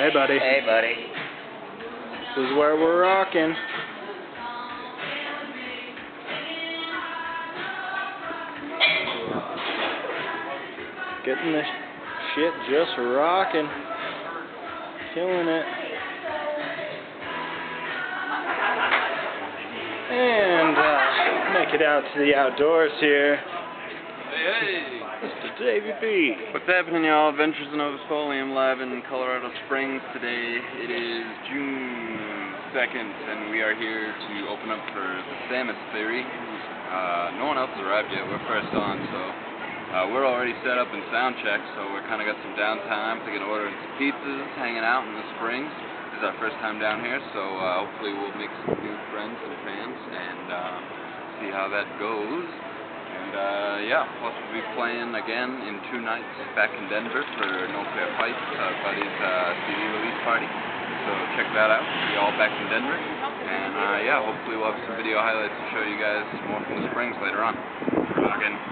Hey, buddy. Hey, buddy. This is where we're rocking. Getting the shit just rocking. Killing it. And uh, make it out to the outdoors here. Hey, Mr. Davey B. What's happening, y'all? Adventures in Folium live in Colorado Springs today. It is June 2nd, and we are here to open up for the Samus Theory. Uh, no one else has arrived yet. We're first on, so uh, we're already set up in sound check, so we're kind of got some downtime, taking ordering some pizzas, hanging out in the Springs. This is our first time down here, so uh, hopefully we'll make some new friends and fans and uh, see how that goes. And uh, yeah, plus we'll be playing again in two nights back in Denver for No Fair Fight, uh, Buddy's uh, CD release party. So check that out. We'll be all back in Denver. And uh, yeah, hopefully we'll have some video highlights to show you guys more from the Springs later on. Rockin'.